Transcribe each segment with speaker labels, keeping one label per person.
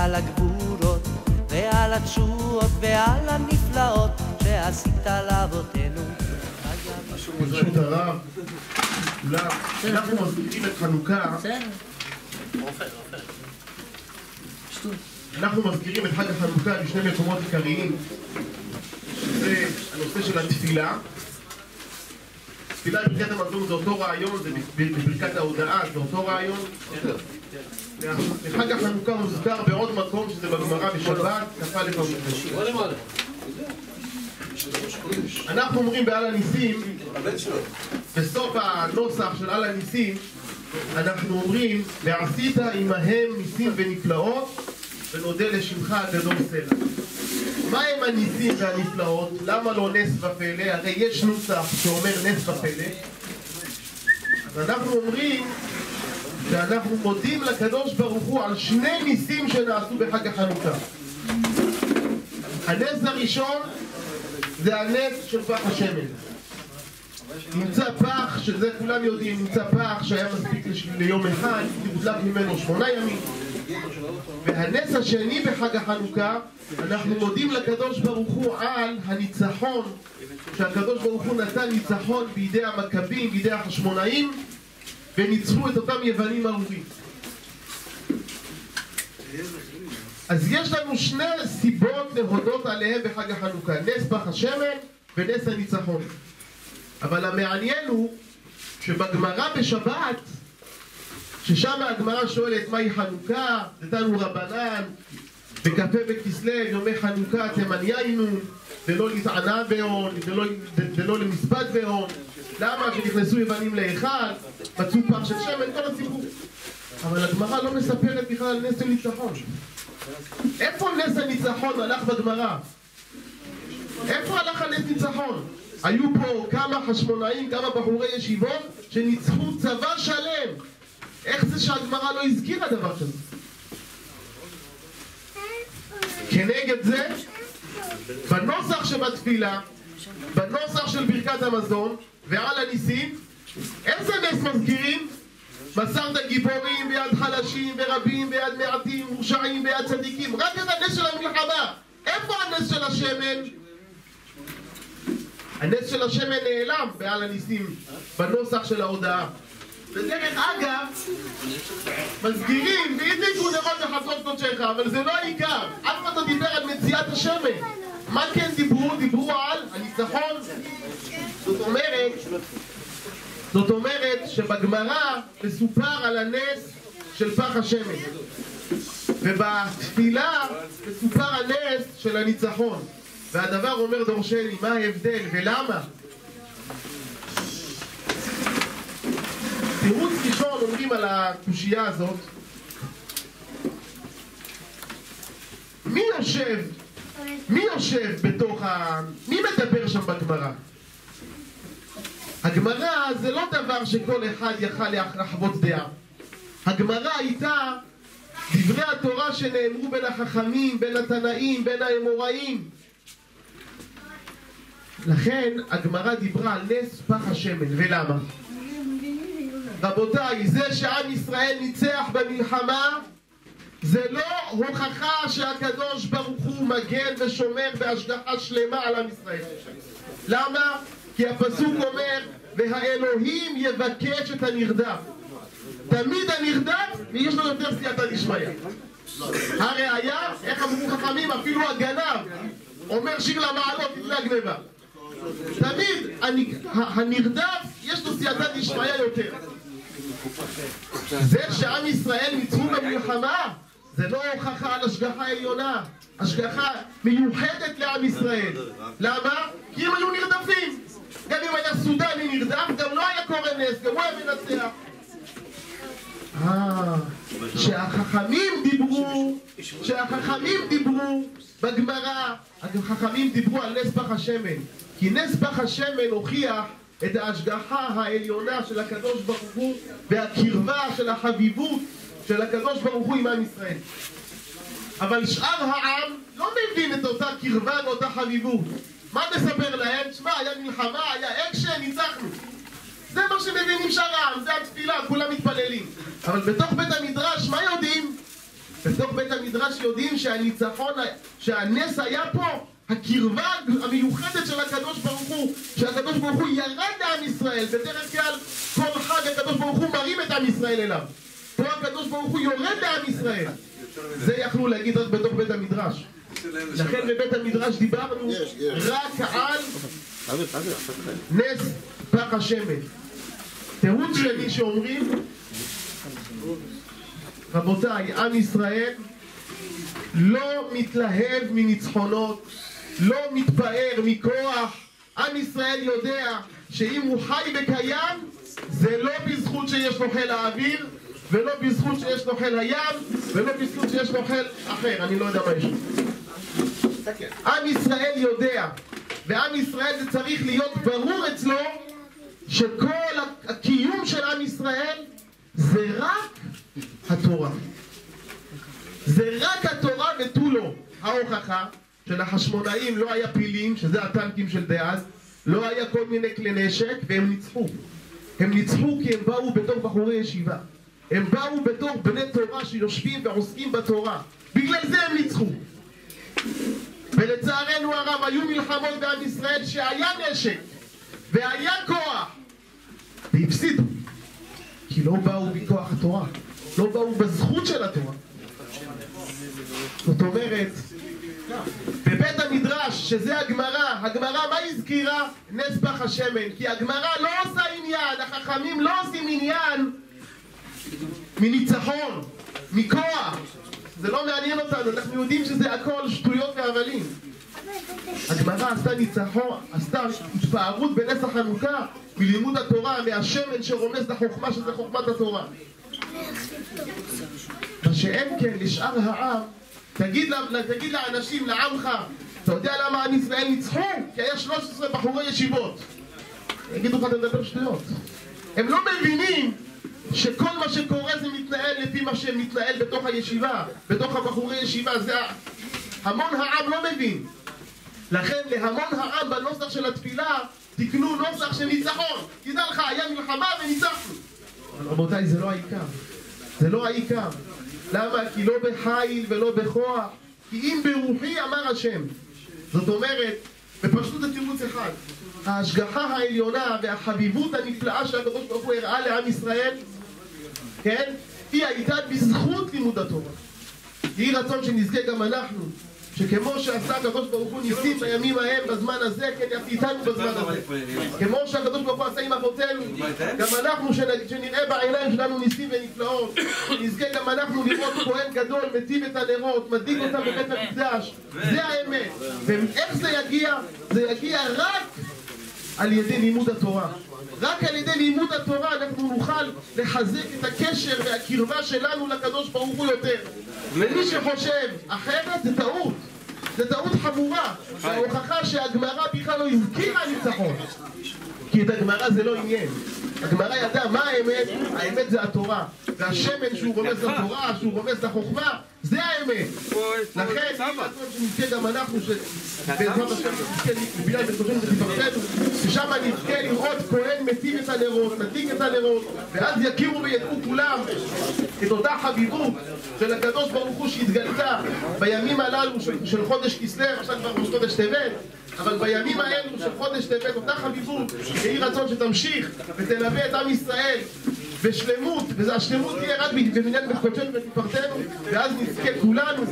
Speaker 1: ועל הגבורות, ועל התשועות, ועל הנפלאות שעשית לאבותינו.
Speaker 2: הרב, אנחנו מזכירים את חנוכה, אנחנו מזכירים את חג החנוכה בשני מקומות עיקריים, שזה הנושא של התפילה. תפילה בברכת המזון זה אותו רעיון, זה בברכת ההודעה, זה אותו רעיון. וחג החנוכה מוזכר בעוד מקום, שזה בגמרא בשבת, כ"א עמוד. אנחנו אומרים בעל הניסים, בסוף הנוסח של על הניסים, אנחנו אומרים, ועשית עמהם ניסים ונפלאות, ונודה לשמך הגדול סלע. מה הם הניסים והנפלאות? למה לא נס ופלא? הרי יש נוסח שאומר נס ופלא. אז אנחנו אומרים שאנחנו מודים לקדוש ברוך הוא על שני ניסים שנעשו בחג החנוכה. הנס הראשון זה הנס של פח השמן. נמצא פח, שזה כולם יודעים, נמצא פח שהיה מספיק ליום אחד, תודלק ממנו שמונה ימים. והנס השני בחג החנוכה, אנחנו מודים לקדוש ברוך הוא על הניצחון, שהקדוש ברוך הוא נתן ניצחון בידי המכבים, בידי החשמונאים, וניצחו את אותם יוונים ארורים. אז יש לנו שני סיבות להודות עליהם בחג החנוכה, נס פח השמן ונס הניצחון. אבל המעניין הוא שבגמרא בשבת, ששם הגמרא שואלת מהי חנוכה, נתנו רבנן, בכ"ה בכסלו, יומי חנוכה תמניינו, דלא להתענה בהון, דלא, דלא למספד בהון, למה? שנכנסו יוונים להיכל, מצאו פח של שמן, כל הסיפור. אבל הגמרא לא מספרת בכלל על נס הניצחון. איפה נס הניצחון הלך בגמרא? איפה הלך הנס ניצחון? היו פה כמה חשמונאים, כמה בחורי ישיבות שניצחו צבא שלם. איך זה שהגמרא לא הזכירה דבר כזה? כנגד זה, בנוסח שבתפילה, בנוסח של ברכת המזון ועל הניסים, איזה נס מזכירים? מסרת גיבורים ביד חלשים ורבים ביד מעטים, מורשעים ביד צדיקים, רק את הנס של המלחמה. איפה הנס של השמן? הנס של השמן נעלם בעל הניסים בנוסח של ההודעה. ודרך אגב, מזכירים והדליקו נרות בחצות קודשך, אבל זה לא העיקר. אף אחד לא דיבר על מציאת השמן. מה כן דיברו? דיברו על הניצחון. זאת אומרת, זאת אומרת שבגמרא מסופר על הנס של פח השמן. ובתפילה מסופר הנס של הניצחון. והדבר אומר דורשני, מה ההבדל ולמה? תירוץ ראשון אומרים על הקושייה הזאת מי יושב, מי יושב בתוך ה... מי מדבר שם בגמרא? הגמרא זה לא דבר שכל אחד יכל לחוות דעה. הגמרא הייתה דברי התורה שנאמרו בין החכמים, בין התנאים, בין האמוראים. לכן הגמרא דיברה על נס פח השמן, ולמה? רבותיי, זה שעם ישראל ניצח במלחמה זה לא הוכחה שהקדוש ברוך הוא מגן ושומר בהשגחה שלמה על עם ישראל. למה? כי הפסוק אומר, והאלוהים יבקש את הנרדף. תמיד הנרדף, יש לו יותר סייעתא דשמיא. הראיה, איך אמרו חכמים, אפילו הגנב אומר שיר למעלות לפני הגניבה. תמיד הנ- הנרדף, יש לו סייעתא דשמיא יותר. זה שעם ישראל ניצחו במלחמה, זה לא הוכחה על השגחה עליונה, השגחה מיוחדת לעם ישראל. למה? כי הם היו נרדפים. גם אם היה סודני נרדף, גם לא היה קורא נס, גם הוא היה מנצח. אה, שהחכמים דיברו, שהחכמים דיברו בגמרא, החכמים דיברו על נס פח השמן. כי נס פח השמן הוכיח את ההשגחה העליונה של הקדוש ברוך הוא והקרבה של החביבות של הקדוש ברוך הוא עם עם ישראל. אבל שאר העם לא מבין את אותה קרבה ואותה חביבות. מה נספר להם? שמע, היה מלחמה, היה אקשן, ניצחנו. זה מה שמבינים שאר העם, זה התפילה, כולם מתפללים. אבל בתוך בית המדרש, מה יודעים? בתוך בית המדרש יודעים שהניצחון, שהנס היה פה, הקרבה המיוחדת של הקדוש ברוך הוא, שהקדוש ברוך הוא ירד לעם ישראל, בדרך כלל כל חג הקדוש ברוך הוא מרים את עם ישראל אליו. פה הקדוש ברוך הוא יורד לעם ישראל. זה יכלו להגיד רק בתוך בית המדרש. לכן בבית המדרש דיברנו רק על נס פח השמן. תירוץ שני שאומרים, רבותיי, עם ישראל לא מתלהב מניצחונות, לא מתפאר מכוח. עם ישראל יודע שאם הוא חי וקיים, זה לא בזכות שיש לו חיל האוויר, ולא בזכות שיש לו חיל הים, ולא בזכות שיש לו חיל אחר, אני לא יודע מה יש. עם ישראל יודע, ועם ישראל זה צריך להיות ברור אצלו שכל הקיום של עם ישראל זה רק התורה. זה רק התורה ותו לא. ההוכחה שלחשמונאים לא היה פילים, שזה הטנקים של דאז, לא היה כל מיני כלי נשק, והם ניצחו. הם ניצחו כי הם באו בתור בחורי ישיבה. הם באו בתור בני תורה שיושבים ועוסקים בתורה. בגלל זה הם ניצחו. ולצערנו הרב היו מלחמות בעם ישראל שהיה נשק והיה כוח והפסידו כי לא באו מכוח התורה לא באו בזכות של התורה זאת אומרת בבית המדרש שזה הגמרא הגמרא מה הזכירה? נס פח השמן כי הגמרא לא עושה עניין החכמים לא עושים עניין מניצחון מכוח זה לא מעניין אותנו, אנחנו יודעים שזה הכל שטויות והבלים. הגמרא עשתה ניצחון, עשתה התפארות בנס החנוכה מלימוד התורה, מהשמן שרומז לחוכמה שזה חוכמת התורה. שאין כן לשאר העם, תגיד, תגיד לאנשים, לעמך, אתה יודע למה עם ישראל ניצחו? כי היה 13 בחורי ישיבות. יגידו לך, אתה מדבר שטויות. הם לא מבינים שכל מה שקורה זה מתנהל לפי מה שמתנהל בתוך הישיבה, בתוך הבחורי ישיבה, זה המון העם לא מבין. לכן להמון העם בנוסח של התפילה תקנו נוסח של ניצחון. תדע לך, היה מלחמה וניצחנו. אבל רבותיי, זה לא העיקר. זה לא העיקר. למה? כי לא בחיל ולא בכוח. כי אם ברוחי אמר השם. זאת אומרת, בפשטות התירוץ אחד, ההשגחה העליונה והחביבות הנפלאה שהקדוש ברוך הוא הראה לעם ישראל כן? היא הייתה בזכות לימוד התורה. יהי רצון שנזכה גם אנחנו, שכמו שעשה הקדוש ברוך הוא ניסים בימים ההם בזמן הזה, כן יעשה איתנו בזמן הזה. כמו שהקדוש ברוך הוא עשה עם אבותינו, גם אנחנו שנראה בעיניים שלנו ניסים ונפלאות, נזכה גם אנחנו לראות כהן גדול מטיב את הנרות, מדאיג אותם בבית המקדש. זה האמת. ואיך זה יגיע? זה יגיע רק על ידי לימוד התורה. רק על ידי לימוד התורה אנחנו נוכל לחזק את הקשר והקרבה שלנו לקדוש ברוך הוא יותר. ומי שחושב אחרת זה טעות. זה טעות חמורה. ההוכחה שהגמרא בכלל לא הזכירה ניצחון. כי את הגמרא זה לא עניין. הגמרא ידעה מה האמת, האמת זה התורה. והשמן שהוא רומז לתורה, שהוא רומז לחוכמה, זה האמת. לכן, שנזכה גם אנחנו, שבעזרת השם נזכה לבניין בקדושים ותפארתנו, ששם נזכה לראות כהן מטיב את הנרות, מדליק את הנרות, ואז יכירו וידעו כולם את אותה חביבות של הקדוש ברוך הוא שהתגלתה בימים הללו של חודש כסלו, עכשיו כבר ראש חודש טבת, אבל בימים האלו של חודש טבת, אותה חביבות, יהי רצון שתמשיך ותלווה את עם ישראל בשלמות, והשלמות תהיה רק בבניין בקודשנו ותפארתנו, ואז נזכה כולנו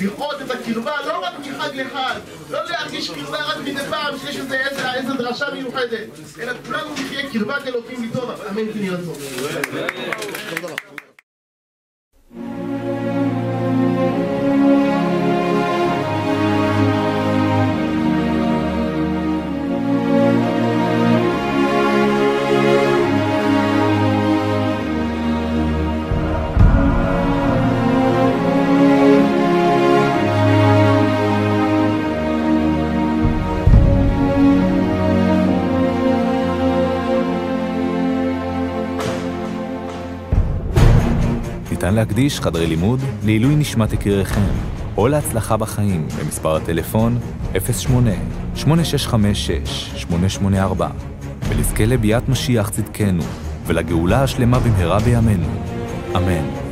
Speaker 2: לראות את הקרבה לא רק מחג לחג, לא להרגיש קרבה רק מדי פעם שיש איזה, איזה, איזה דרשה מיוחדת, אלא כולנו נחיה קרבת אלוקים איתו, אמן כן יהיה
Speaker 3: להקדיש חדרי לימוד לעילוי נשמת יקיריכם, או להצלחה בחיים במספר הטלפון 08-8656-884, ולזכה לביאת משיח צדקנו, ולגאולה השלמה במהרה בימינו. אמן.